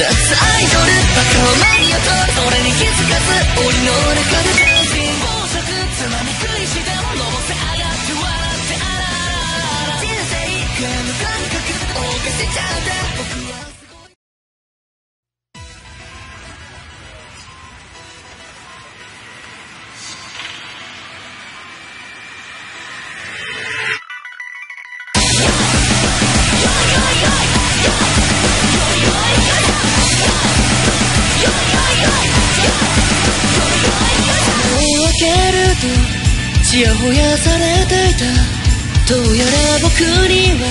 ザ・アイドル。爆のマニアとそれに気づかず檻の中で。やほやされていたどうやら僕には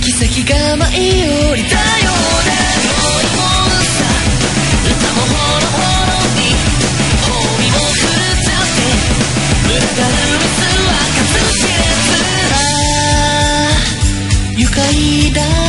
奇跡が舞い降りたようだ。歌もほろほろに褒美もふる。さってはずああ愉快だ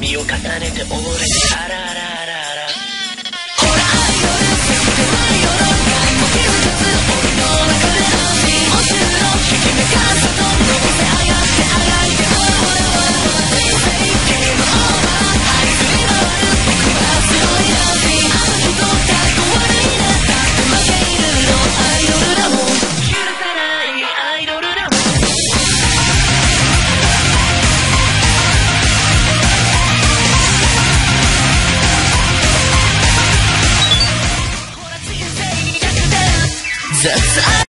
身を重ねて溺れてあらあらあら。